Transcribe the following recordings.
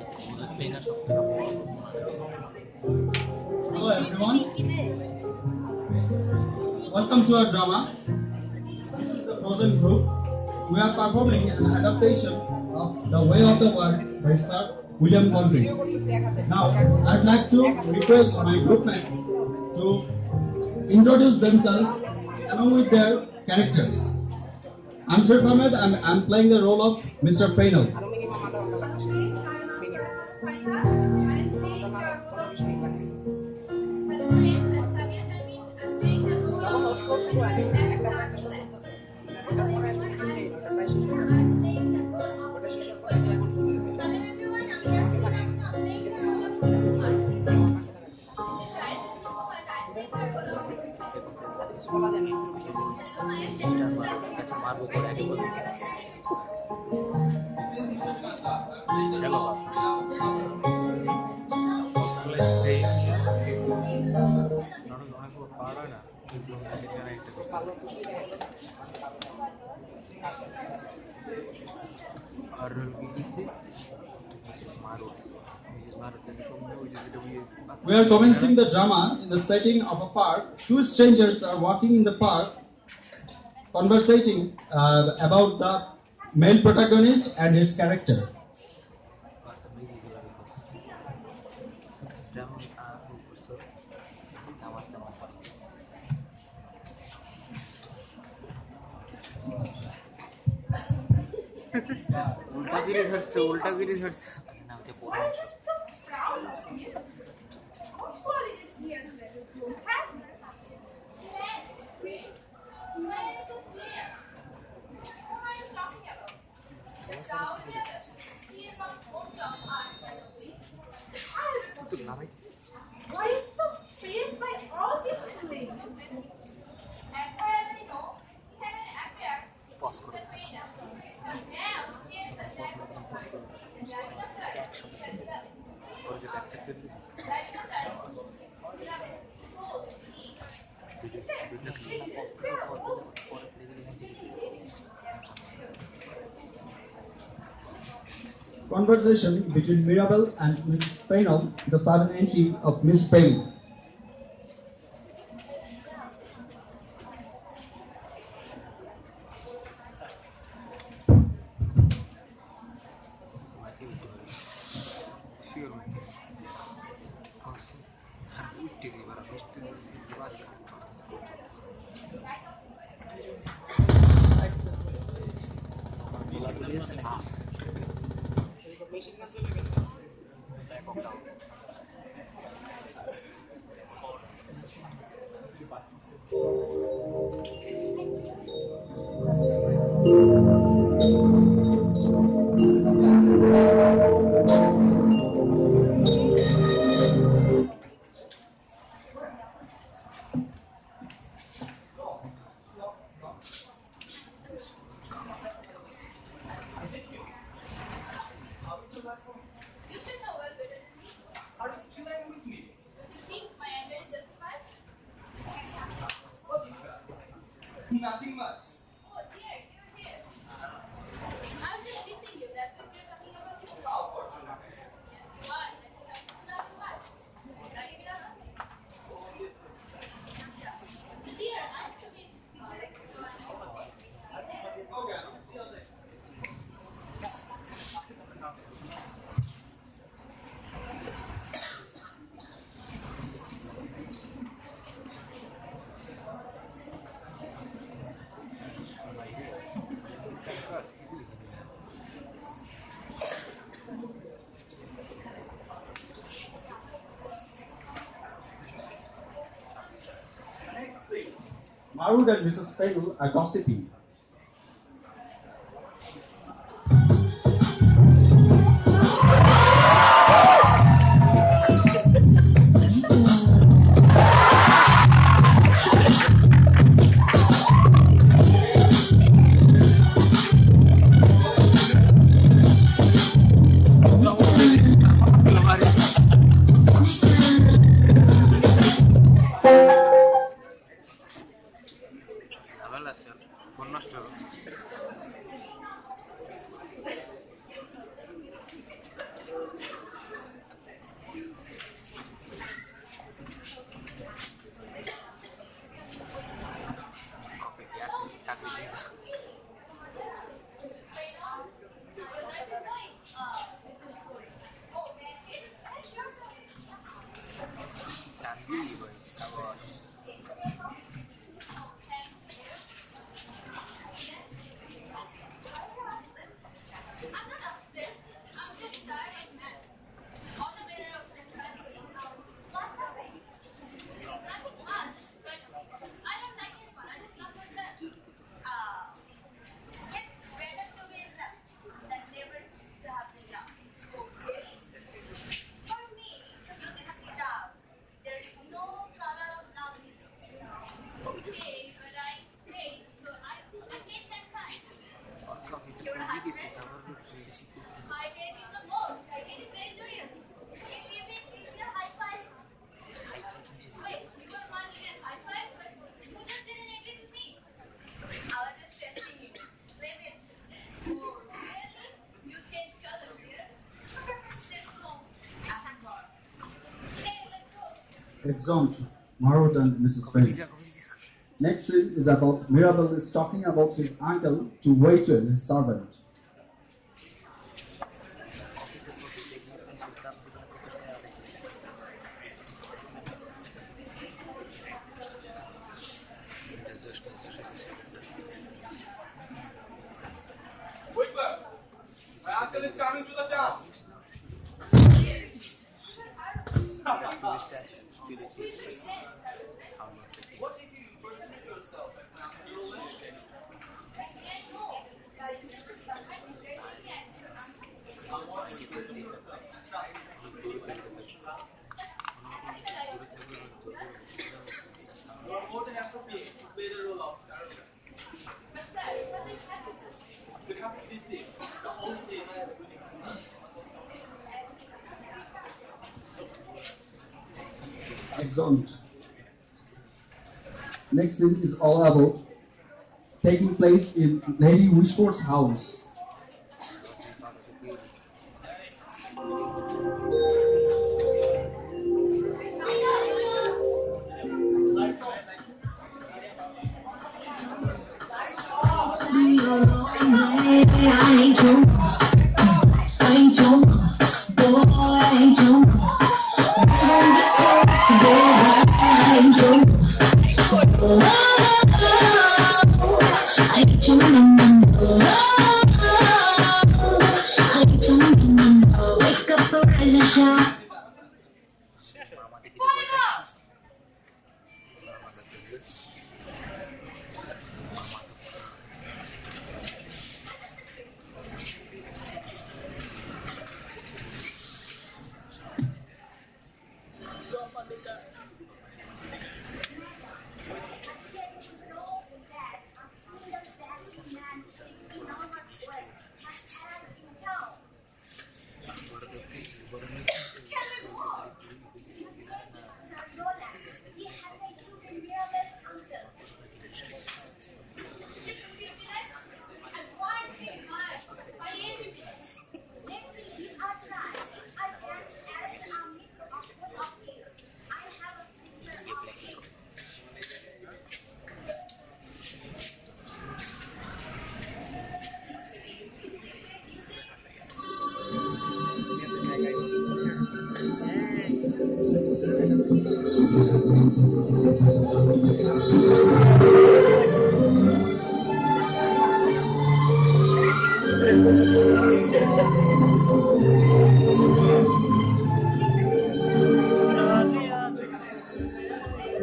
Hello everyone. Welcome to our drama. This is the Frozen group. We are performing an adaptation of The Way of the World by Sir William Congreve. Now, I'd like to request my groupmen to introduce themselves along with their characters. I'm Sharif Ahmed and I'm playing the role of Mr. Fainall. We are commencing the drama in the setting of a park. Two strangers are walking in the park, conversating uh, about the male protagonist and his character. যেমন আমার তেমন উল্টা করে ধরছে উল্টা করে ধরছে না ওটা পুরো Why you. so faced by all people Conversation between Mirabell and Mrs. Fainall, the sudden entry of Miss Payne. Nothing much. Marwood and Mrs. Fainall are gossiping. Exeunt, Marut and Mrs. Payne. Next scene is about Mirabell is talking about his uncle to Waiter, his servant. Uncle is coming to the town. tiene Next scene is all about taking place in Lady Wishfort's house.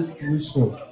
Marwood and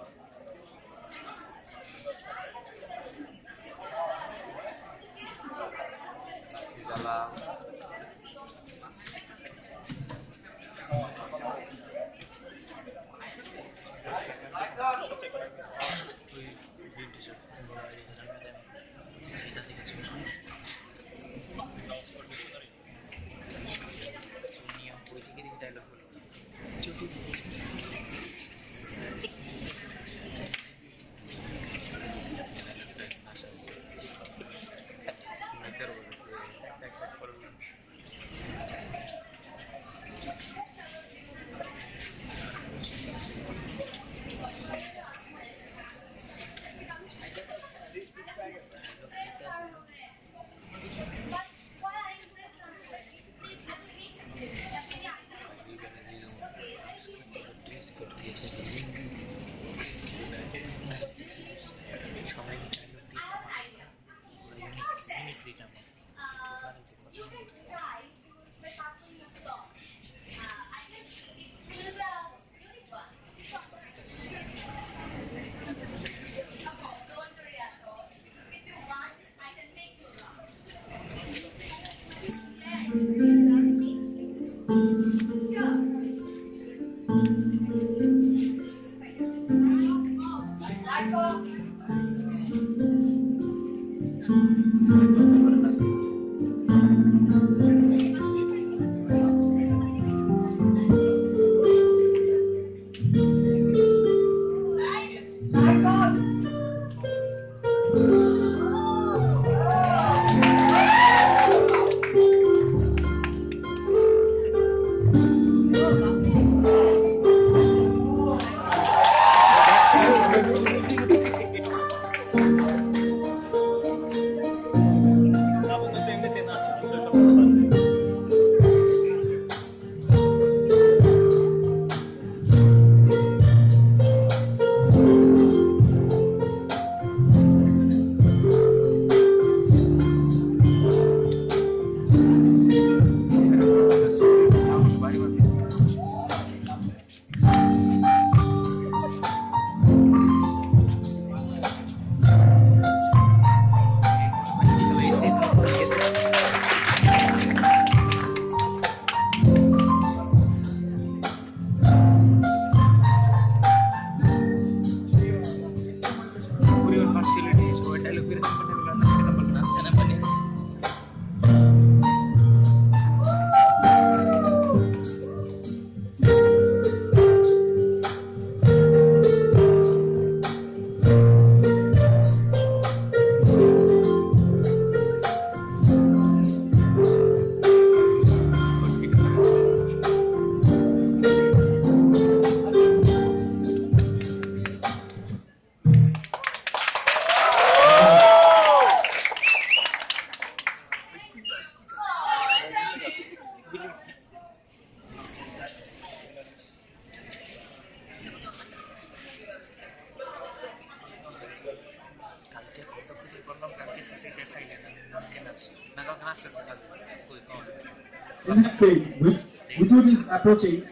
言われます。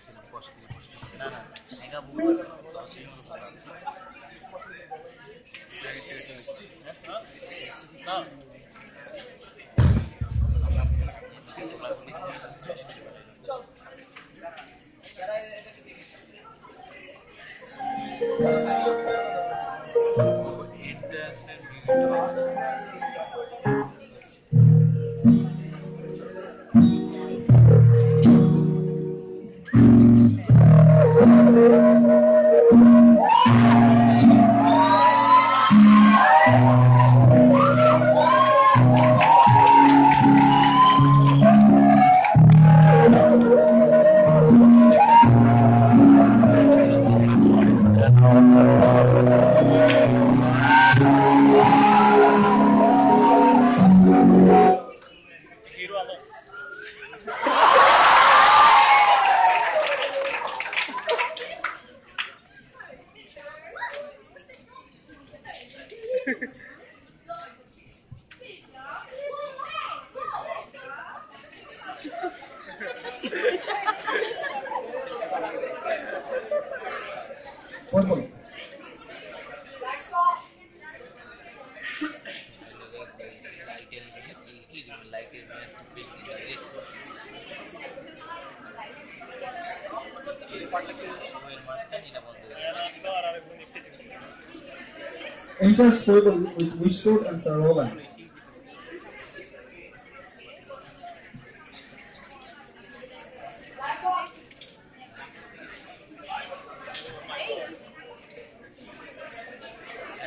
assim, não posso pedir por nada, desliga a boca, só se não braço. Não. Enters Purple with Wishwood and Sir Roland.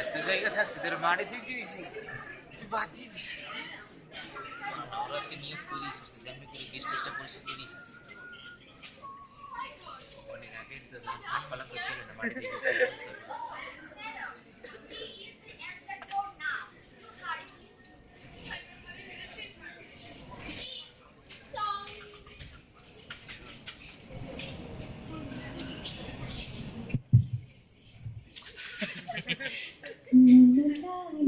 এত জায়গা থাকতে তোর মাঠে তুই কি হয়েছি তুই বাদ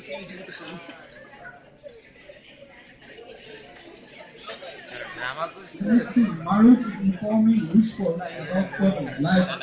supposed to Maruf is informing Wishful about Furman live.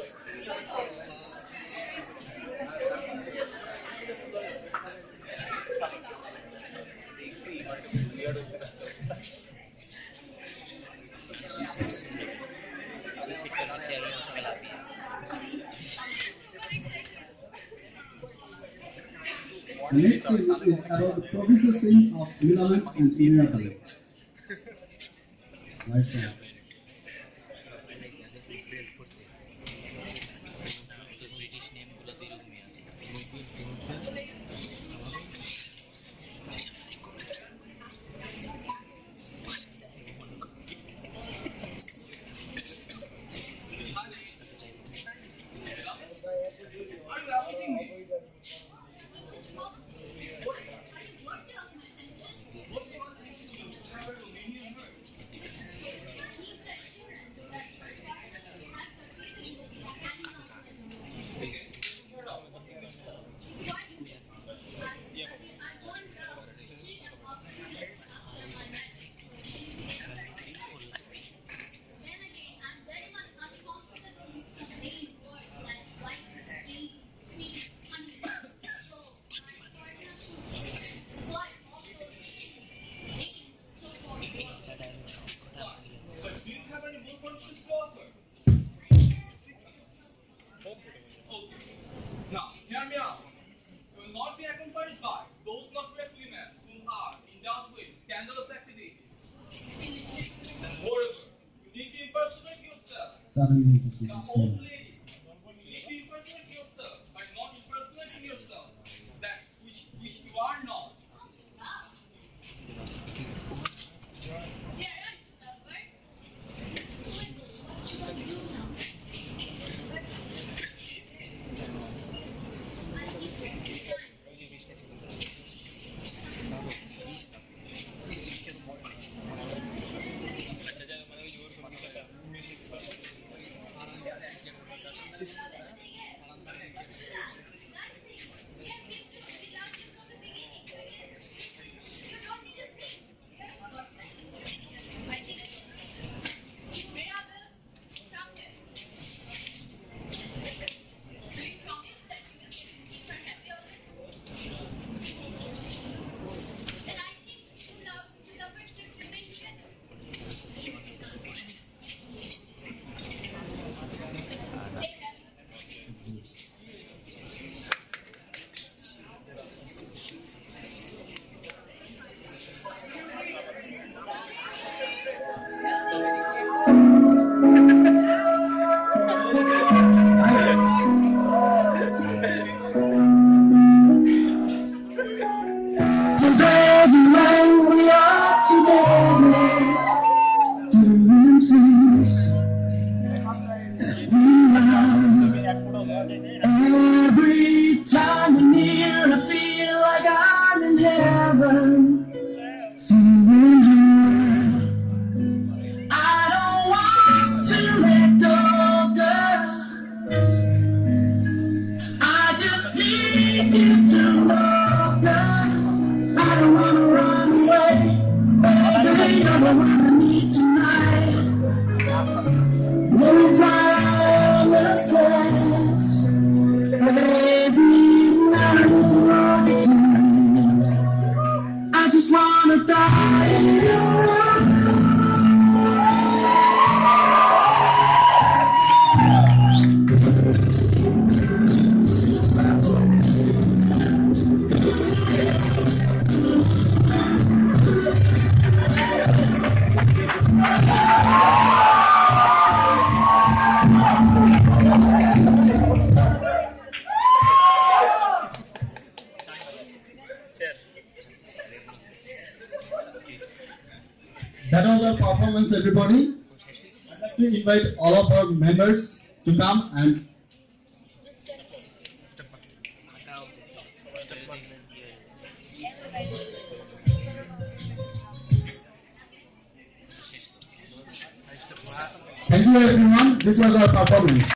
The next series is about the processing of filament and miracle. Nice one. analisem o contexto Yeah. invite all of our members to come and Thank you everyone, this was our performance.